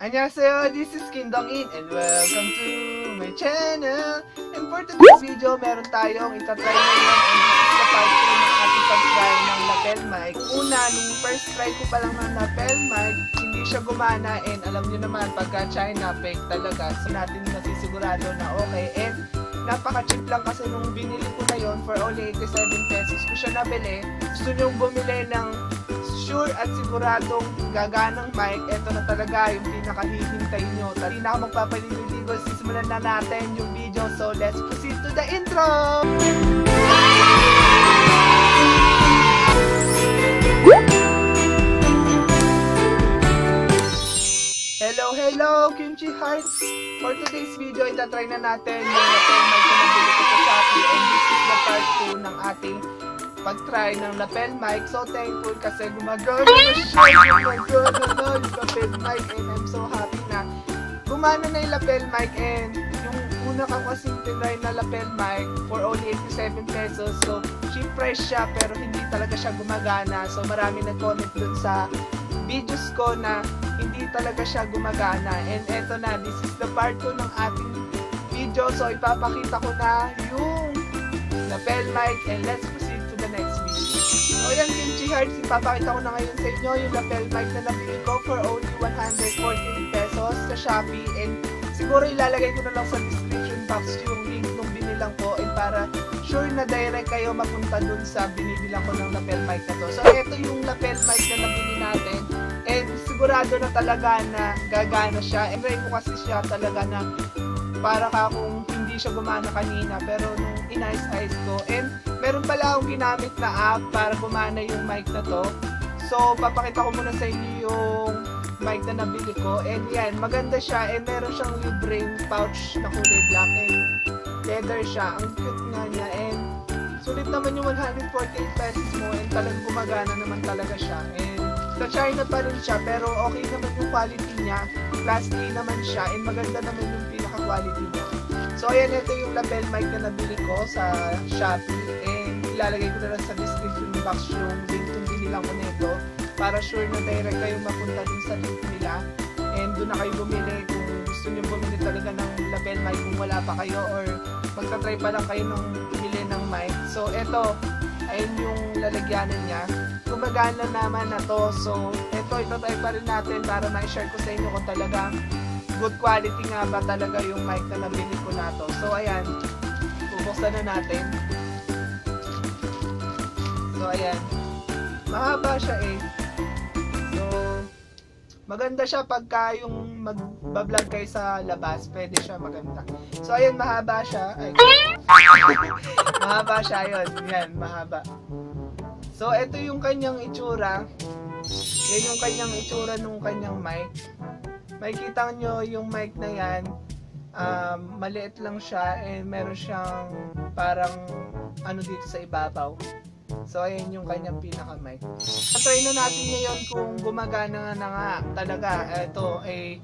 Annyeonghaseyo, this is Kim Dong In and welcome to my channel. And for today's video, meron tayong itatry ngayon and this is the part 2 ng ating pag-try ng lapel mic. Una, nung first try ko pa lang ng lapel mic, hindi siya gumana and alam nyo naman, pagka China, fake talaga. So natin nasisigurado na okay. And napaka-cheap lang kasi nung binili ko na yon for only 87 pesos ko siya nabili. Gusto nyo bumili ng sure at siguradong gaganang mic, ito na talaga yung pinakahihintay nyo. Hindi na ako magpapaliligo, sisimulan na natin yung video. So, let's proceed to the intro! Hello, hello, Kimchi Hearts! For today's video, itatry na natin yung lapel mic na nabili ko sa Shopee and this is the part 2 ng ating pag-try ng lapel mic. So thankful kasi gumagana na siya. Gumagana na yung lapel mic and I'm so happy na gumana na yung lapel mic and yung una ka kasing tinry na lapel mic for only 87 pesos. So cheap price siya pero hindi talaga siya gumagana. So marami nag-comment dun sa videos ko na hindi talaga siya gumagana. And eto na, this is the part 2 ng ating video. So ipapakita ko na yung lapel mic and let's So yan Kimchi Hearts, ipapakita ko na ngayon sa inyo yung lapel mic na nabili ko for only 114 pesos sa Shopee and siguro ilalagay ko na lang sa description box yung link nung binilang ko and para sure na direct kayo mapunta dun sa binibilang ko ng lapel mic na to. So ito yung lapel mic na nabili natin and sigurado na talaga na gagana siya. And try ko kasi siya talaga na para ka kung hindi siya gumana kanina pero nung inayos-ayos ko. And meron pala akong ginamit na app para gumana yung mic na to. So papakita ko muna sa inyo yung mic na nabili ko. And yan maganda siya. And meron siyang libreng pouch na kulay black and leather siya. Ang cute nga niya. And sulit naman yung 148 pesos mo and talagang gumagana naman talaga siya. And sa China pa rin siya pero okay naman yung quality niya. Class A naman siya and maganda naman yung pinaka-quality niya so ayan ito yung lapel mic na nabili ko sa Shopee. And ilalagay ko na lang sa description box yung link kung binilang ko nito para sure na direct kayo mapunta dun sa link nila. And doon na kayo bumili kung gusto nyo bumili talaga ng lapel mic kung wala pa kayo or magta-try pa lang kayo ng bumili ng mic. So eto ayun yung lalagyanan niya. Gumagana naman na to. So eto itatry pa rin natin para ma-share ko sa inyo kung talagang good quality nga ba talaga yung mic na nabili ko na to? So ayan. Bubuksan na natin. So ayan. Mahaba siya eh. So maganda siya pagka yung mag-vlog kayo sa labas pwede siya maganda. So ayan mahaba siya. Ay. Mahaba siya yun yan mahaba. So ito yung kanyang itsura. Yan yung kanyang itsura nung kanyang mic makikita nyo yung mic na yan um, maliit lang siya and meron siyang parang ano dito sa ibabaw. So ayan yung kanyang pinaka mic try na natin ngayon kung gumagana na nga talaga. Ito ay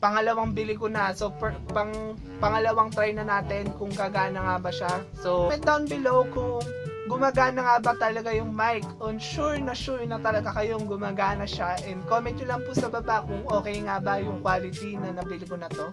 pangalawang bili ko na. So per, pang pangalawang try na natin kung gagana nga ba siya. So comment down below kung gumagana nga ba talaga yung mic? On sure na sure na talaga kayong gumagana siya. And comment nyo lang po sa baba kung okay nga ba yung quality na nabili ko na to.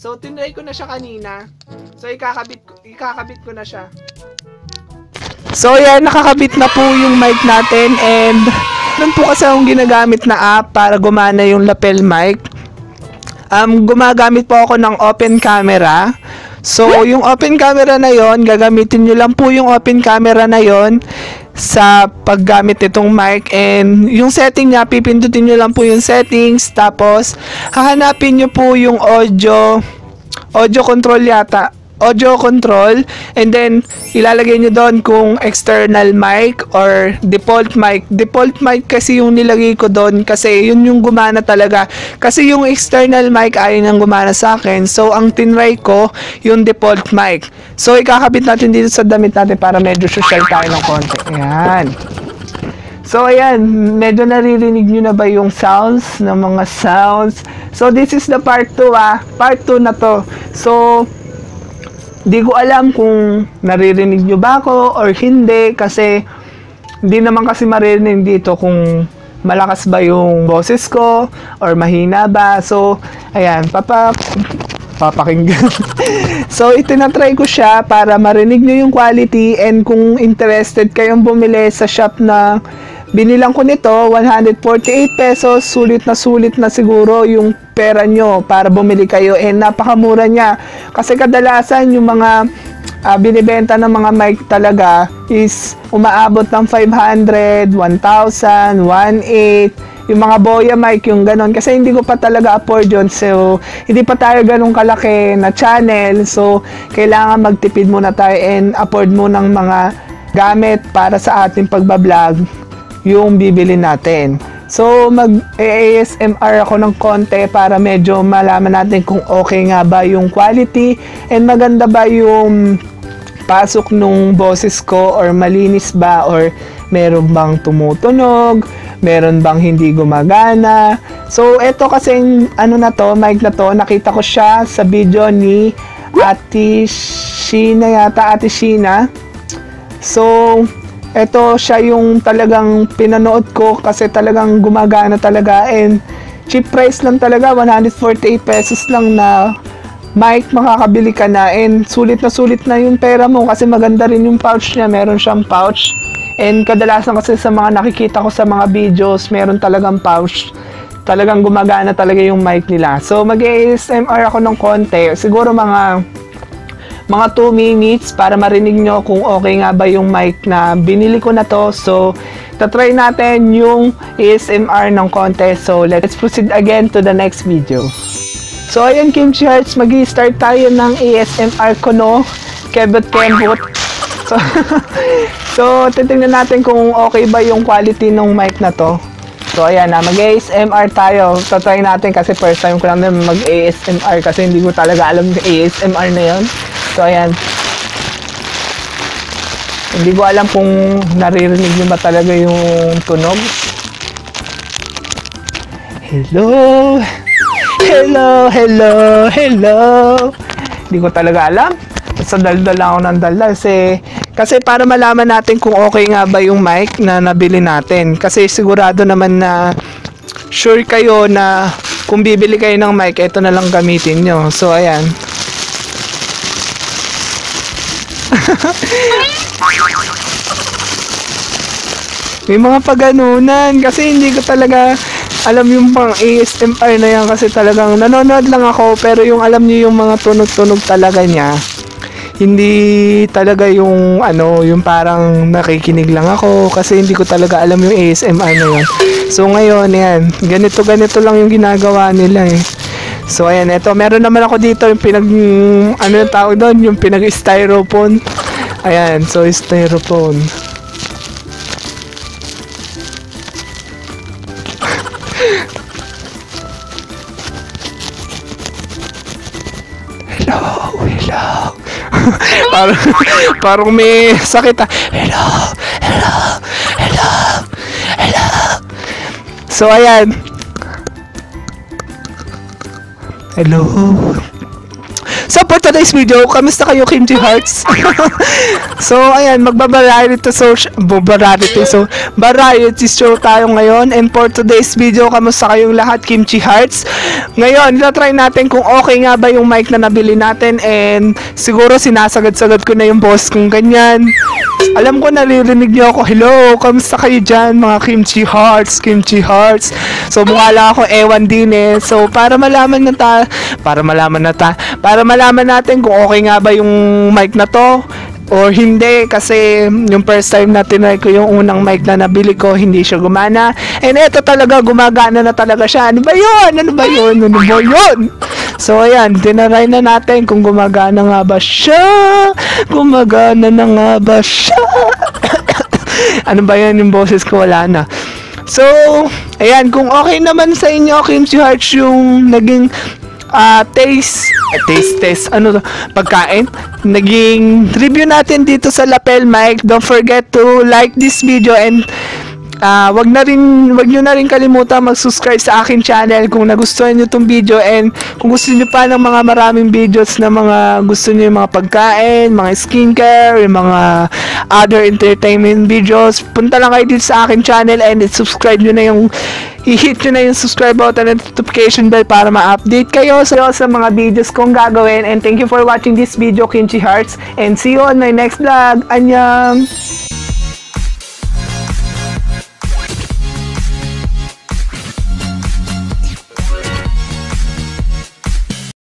So tinry ko na siya kanina. So ikakabit ikakabit ko na siya. So yan nakakabit na po yung mic natin. And doon po kasi akong ginagamit na app para gumana yung lapel mic. Um, gumagamit po ako ng open camera So, yung open camera na yon, gagamitin nyo lang po yung open camera na yon sa paggamit nitong mic. And yung setting niya, pipindutin nyo lang po yung settings. Tapos hahanapin nyo po yung audio audio control yata audio control and then ilalagay nyo doon kung external mic or default mic. Default mic kasi yung nilagay ko doon kasi yun yung gumana talaga. Kasi yung external mic ay nang gumana sa akin. So ang tinry ko yung default mic. So ikakabit natin dito sa damit natin para medyo social tayo ng konti. Ayan. So, ayan, medyo naririnig nyo na ba yung sounds ng mga sounds? So, this is the part 2 ah. Part 2 na to. So, di ko alam kung naririnig nyo ba ako or hindi kasi hindi naman kasi maririnig dito kung malakas ba yung boses ko or mahina ba. So, ayan, papa papakinggan. so, itinatry ko siya para marinig nyo yung quality and kung interested kayong bumili sa shop na binilang ko nito, 148 pesos, sulit na sulit na siguro yung pera nyo para bumili kayo and napakamura niya. Kasi kadalasan yung mga uh, binibenta ng mga mic talaga is umaabot ng 500, 1,000, 1,800, yung mga boya mic, yung ganon. Kasi hindi ko pa talaga afford yun. So, hindi pa tayo ganun kalaki na channel. So, kailangan magtipid muna tayo and afford mo ng mga gamit para sa ating pagbablog yung bibili natin. So, mag-ASMR ako ng konti para medyo malaman natin kung okay nga ba yung quality and maganda ba yung pasok nung boses ko or malinis ba or meron bang tumutunog, meron bang hindi gumagana. So, ito kasi ano na to, mic na to, nakita ko siya sa video ni Ate Sheena yata, Ate Sheena. So, ito siya yung talagang pinanood ko kasi talagang gumagana talaga and cheap price lang talaga, 148 pesos lang na mic makakabili ka na and sulit na sulit na yung pera mo kasi maganda rin yung pouch niya, meron siyang pouch And kadalasan kasi sa mga nakikita ko sa mga videos, meron talagang pouch. Talagang gumagana talaga yung mic nila. So mag-ASMR ako ng konti. Siguro mga mga 2 minutes para marinig nyo kung okay nga ba yung mic na binili ko na to. So, tatry natin yung ASMR ng konti. So, let's proceed again to the next video. So, ayun Kimchi Hearts, mag start tayo ng ASMR ko no. Kebot Kembot. So, So, titingnan natin kung okay ba yung quality ng mic na to. So, ayan na, mag-ASMR tayo. Tatry natin kasi first time ko lang na mag-ASMR kasi hindi ko talaga alam yung ASMR na yun. So, ayan. Hindi ko alam kung naririnig nyo ba talaga yung tunog. Hello! Hello! Hello! Hello! Hindi ko talaga alam. Basta daldal ako ng daldal kasi kasi para malaman natin kung okay nga ba yung mic na nabili natin. Kasi sigurado naman na sure kayo na kung bibili kayo ng mic, ito na lang gamitin nyo. So, ayan. May mga paganunan kasi hindi ko talaga alam yung pang ASMR na yan kasi talagang nanonood lang ako pero yung alam niyo yung mga tunog-tunog talaga niya hindi talaga yung ano, yung parang nakikinig lang ako kasi hindi ko talaga alam yung ASMR na yun. So ngayon, yan, ganito ganito lang yung ginagawa nila eh. So ayan, ito meron naman ako dito yung pinag ano yung tawag doon, yung pinag styrofoam. Ayan, so styrofoam. hello, hello parang, parang may sakit ah. Hello, hello, hello, hello. So, ayan. Hello. So for today's video, kamusta kayo Kimchi Hearts? so ayan, magba-variety so variety so variety show tayo ngayon and for today's video, kamusta kayong lahat Kimchi Hearts? Ngayon, try natin kung okay nga ba yung mic na nabili natin and siguro sinasagad-sagad ko na yung boss kung ganyan. Alam ko naririnig niyo ako, hello, kamusta kayo dyan mga Kimchi Hearts, Kimchi Hearts. So mukha lang ako ewan din eh. So para malaman na ta, para malaman na ta, para malaman malaman natin kung okay nga ba yung mic na to or hindi kasi yung first time na tinry ko yung unang mic na nabili ko hindi siya gumana. And ito talaga gumagana na talaga siya. Ano ba yun? Ano ba yun? Ano ba yun? So ayan tinaray na natin kung gumagana nga ba siya. Gumagana na nga ba siya. Ano ba yan? Yung boses ko wala na. So, ayan, kung okay naman sa inyo, Kimchi Hearts, yung naging uh, taste, uh, taste test, ano to, pagkain. Naging review natin dito sa Lapel Mic. Don't forget to like this video and Ah, wag na rin wag niyo na rin kalimutan mag-subscribe sa akin channel kung nagustuhan niyo tong video and kung gusto niyo pa ng mga maraming videos na mga gusto niyo mga pagkain, mga skincare, mga other entertainment videos, punta lang kayo dito sa akin channel and subscribe niyo na yung i-hit nyo na yung subscribe button and notification bell para ma-update kayo sa, sa mga videos kong gagawin and thank you for watching this video Kimchi Hearts and see you on my next vlog. Annyeong!